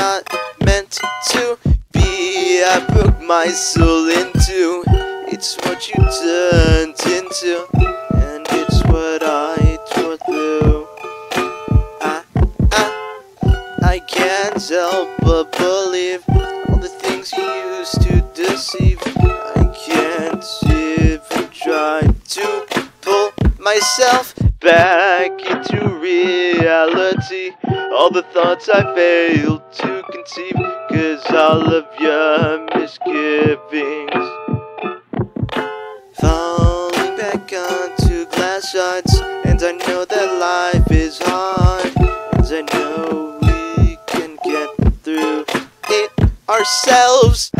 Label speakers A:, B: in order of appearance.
A: not meant to be. I broke my soul into. It's what you turned into, and it's what I tore through. I, I, I can't help but believe all the things you used to deceive. I can't even try to pull myself back into reality. All the thoughts I failed to conceive, cause all of your misgivings. Falling back onto glass shards, and I know that life is hard, and I know we can get through it ourselves.